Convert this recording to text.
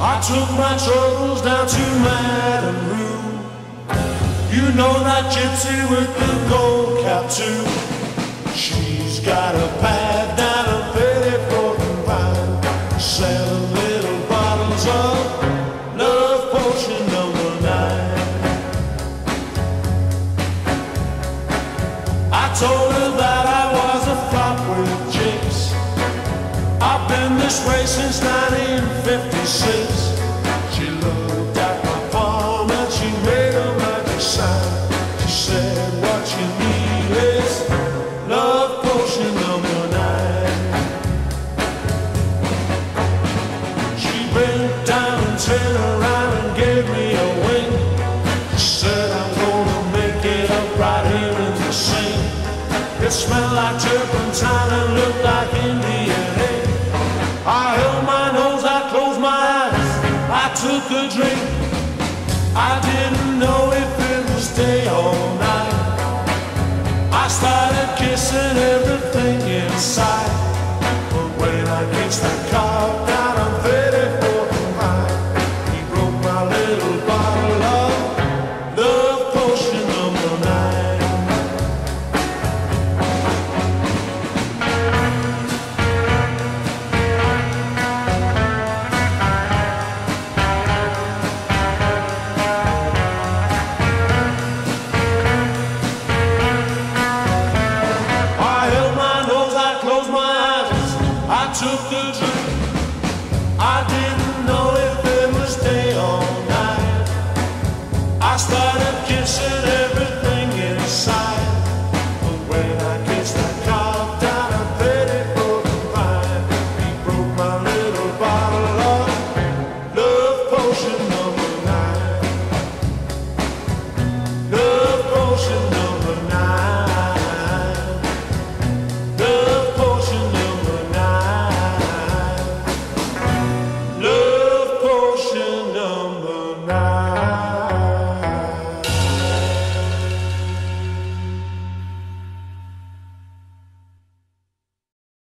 I took my troubles down to Madame Rue. You know that gypsy with the gold cap too. She's got a pad down a 34th and Vine, selling little bottles of love potion number nine. I told her Been this way since 1956. She looked at my palm and she made a magic sign. She said, What you need is love potion number nine. She bent down and turned around took a drink. I didn't know if it was day or night. I started kissing everything inside. But when I kissed that car took the drink. I didn't